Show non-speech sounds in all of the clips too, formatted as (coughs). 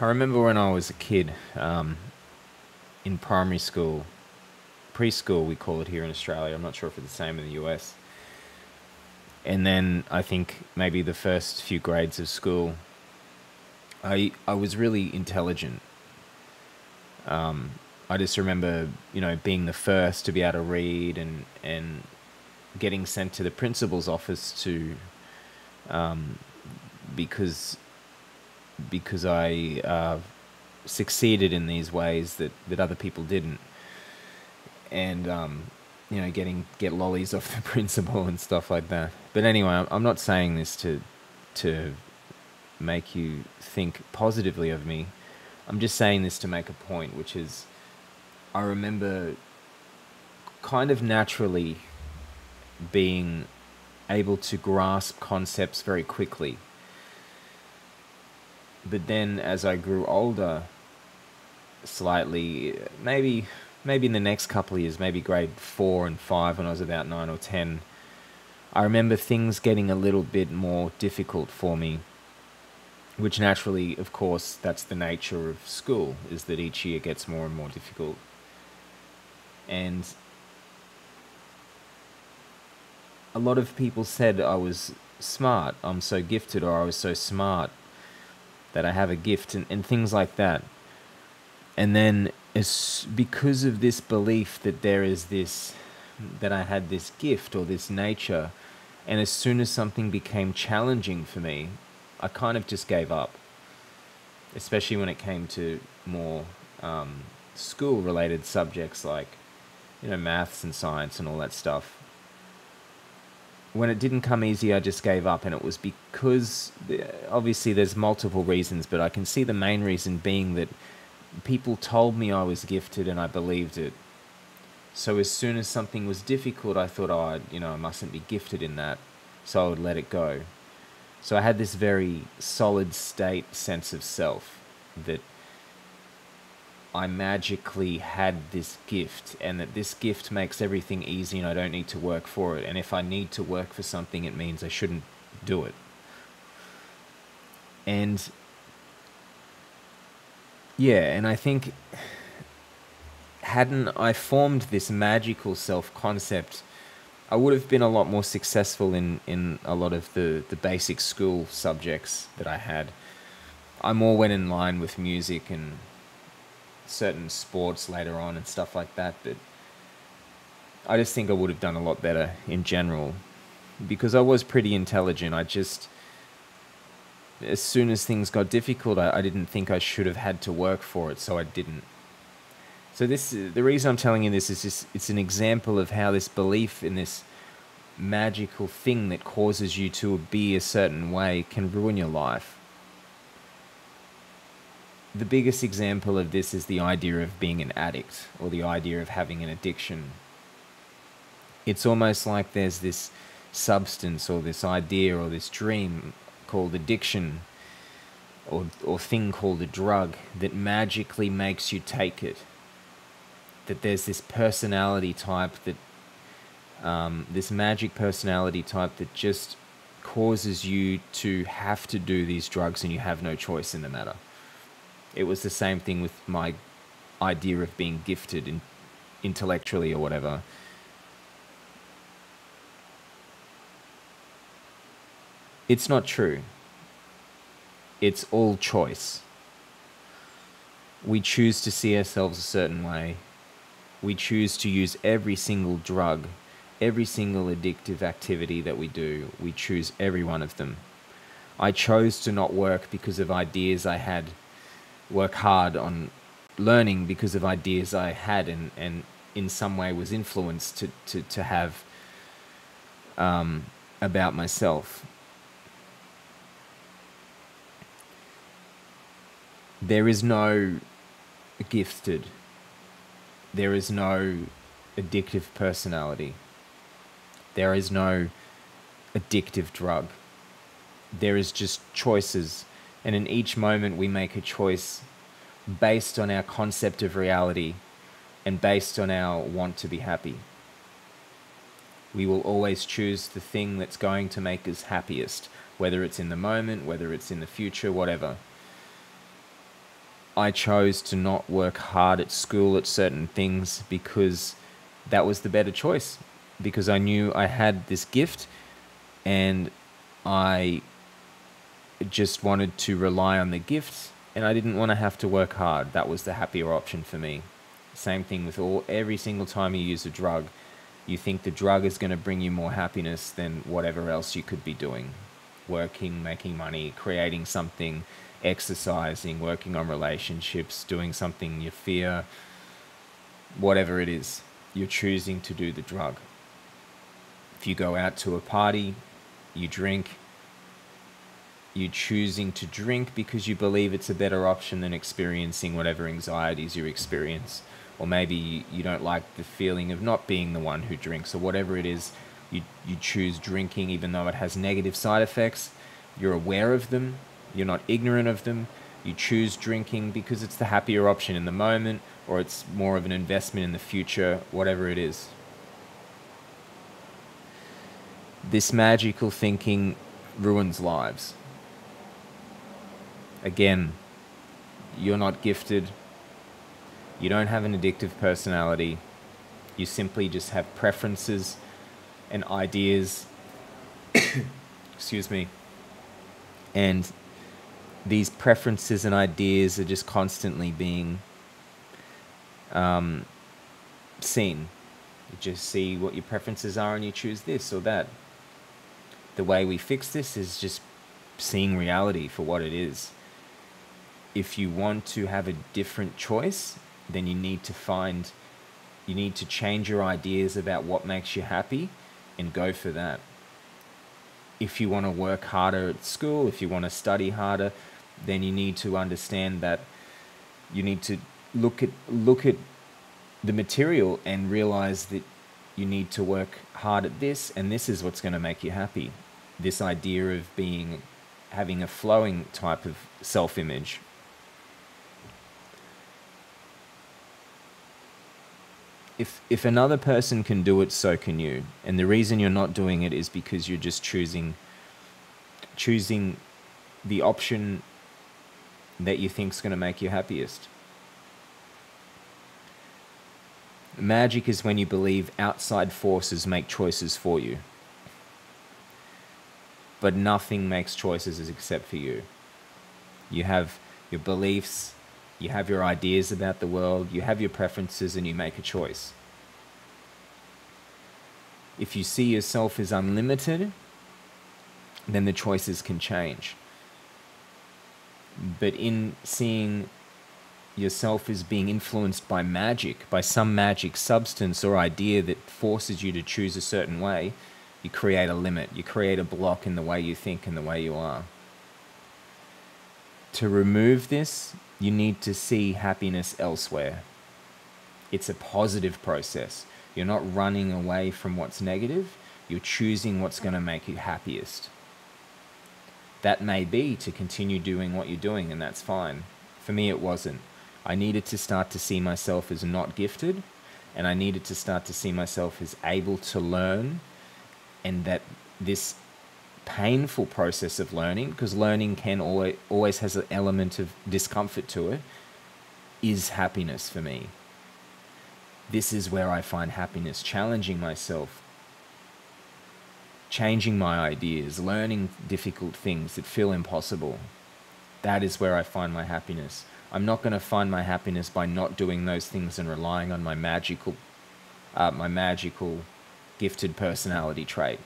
I remember when I was a kid um, in primary school, preschool, we call it here in Australia. I'm not sure if it's the same in the US. And then I think maybe the first few grades of school, I I was really intelligent. Um, I just remember, you know, being the first to be able to read and and getting sent to the principal's office to, um, because because I uh, succeeded in these ways that, that other people didn't, and um, you know, getting get lollies (laughs) off the principal and stuff like that. But anyway, I'm, I'm not saying this to to make you think positively of me. I'm just saying this to make a point, which is I remember kind of naturally being able to grasp concepts very quickly. But then as I grew older, slightly, maybe maybe in the next couple of years, maybe grade four and five when I was about nine or ten, I remember things getting a little bit more difficult for me which naturally, of course, that's the nature of school, is that each year gets more and more difficult. And a lot of people said I was smart, I'm so gifted, or I was so smart that I have a gift, and, and things like that. And then, as, because of this belief that there is this, that I had this gift or this nature, and as soon as something became challenging for me, I kind of just gave up, especially when it came to more um, school related subjects like, you know, maths and science and all that stuff. When it didn't come easy, I just gave up, and it was because obviously there's multiple reasons, but I can see the main reason being that people told me I was gifted and I believed it. So as soon as something was difficult, I thought, oh, you know, I mustn't be gifted in that, so I would let it go. So I had this very solid state sense of self that I magically had this gift and that this gift makes everything easy and I don't need to work for it. And if I need to work for something, it means I shouldn't do it. And yeah, and I think hadn't I formed this magical self concept I would have been a lot more successful in, in a lot of the, the basic school subjects that I had. I more went in line with music and certain sports later on and stuff like that, but I just think I would have done a lot better in general because I was pretty intelligent. I just, as soon as things got difficult, I, I didn't think I should have had to work for it, so I didn't. So this, the reason I'm telling you this is just, it's an example of how this belief in this magical thing that causes you to be a certain way can ruin your life. The biggest example of this is the idea of being an addict or the idea of having an addiction. It's almost like there's this substance or this idea or this dream called addiction or, or thing called a drug that magically makes you take it that there's this personality type that um, this magic personality type that just causes you to have to do these drugs and you have no choice in the matter. It was the same thing with my idea of being gifted in, intellectually or whatever. It's not true. It's all choice. We choose to see ourselves a certain way we choose to use every single drug, every single addictive activity that we do, we choose every one of them. I chose to not work because of ideas I had, work hard on learning because of ideas I had and, and in some way was influenced to, to, to have um, about myself. There is no gifted there is no addictive personality. There is no addictive drug. There is just choices. And in each moment, we make a choice based on our concept of reality and based on our want to be happy. We will always choose the thing that's going to make us happiest, whether it's in the moment, whether it's in the future, whatever. I chose to not work hard at school at certain things because that was the better choice. Because I knew I had this gift and I just wanted to rely on the gift and I didn't want to have to work hard. That was the happier option for me. Same thing with all every single time you use a drug, you think the drug is going to bring you more happiness than whatever else you could be doing. Working, making money, creating something, exercising, working on relationships, doing something you fear, whatever it is, you're choosing to do the drug. If you go out to a party, you drink, you're choosing to drink because you believe it's a better option than experiencing whatever anxieties you experience. Or maybe you don't like the feeling of not being the one who drinks, or whatever it is, you, you choose drinking even though it has negative side effects. You're aware of them, you're not ignorant of them. You choose drinking because it's the happier option in the moment, or it's more of an investment in the future, whatever it is. This magical thinking ruins lives. Again, you're not gifted. You don't have an addictive personality. You simply just have preferences and ideas. (coughs) Excuse me. And these preferences and ideas are just constantly being um, seen. You just see what your preferences are and you choose this or that. The way we fix this is just seeing reality for what it is. If you want to have a different choice, then you need to find, you need to change your ideas about what makes you happy and go for that. If you want to work harder at school, if you want to study harder, then you need to understand that you need to look at look at the material and realize that you need to work hard at this and this is what's going to make you happy this idea of being having a flowing type of self-image if if another person can do it so can you and the reason you're not doing it is because you're just choosing choosing the option that you think is going to make you happiest. Magic is when you believe outside forces make choices for you. But nothing makes choices except for you. You have your beliefs, you have your ideas about the world, you have your preferences, and you make a choice. If you see yourself as unlimited, then the choices can change but in seeing yourself as being influenced by magic, by some magic substance or idea that forces you to choose a certain way, you create a limit. You create a block in the way you think and the way you are. To remove this, you need to see happiness elsewhere. It's a positive process. You're not running away from what's negative, you're choosing what's going to make you happiest that may be to continue doing what you're doing, and that's fine. For me, it wasn't. I needed to start to see myself as not gifted, and I needed to start to see myself as able to learn, and that this painful process of learning, because learning can always, always has an element of discomfort to it, is happiness for me. This is where I find happiness, challenging myself, changing my ideas, learning difficult things that feel impossible. That is where I find my happiness. I'm not going to find my happiness by not doing those things and relying on my magical, uh, my magical, gifted personality trait.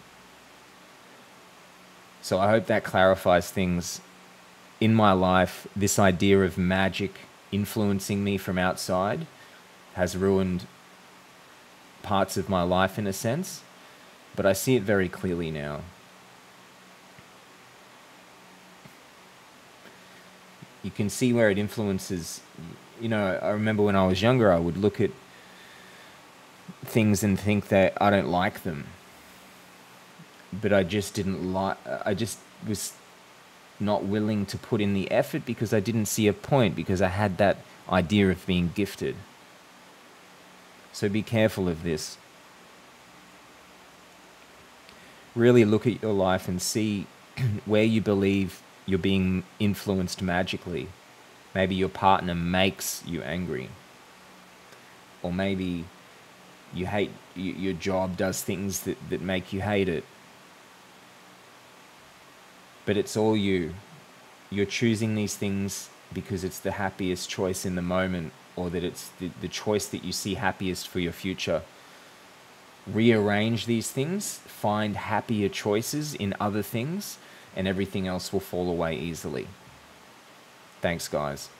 So I hope that clarifies things in my life. This idea of magic influencing me from outside has ruined parts of my life in a sense but I see it very clearly now. You can see where it influences. You know, I remember when I was younger, I would look at things and think that I don't like them. But I just didn't like, I just was not willing to put in the effort because I didn't see a point, because I had that idea of being gifted. So be careful of this really look at your life and see (clears throat) where you believe you're being influenced magically. Maybe your partner makes you angry. Or maybe you hate your job does things that, that make you hate it. But it's all you. You're choosing these things because it's the happiest choice in the moment or that it's the, the choice that you see happiest for your future. Rearrange these things, find happier choices in other things, and everything else will fall away easily. Thanks, guys.